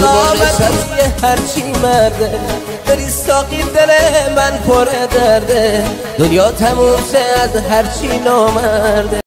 سلامت یه هرچی مرده بری ساقی دل من پر درده. دنیا تموم از هرچی نامرده.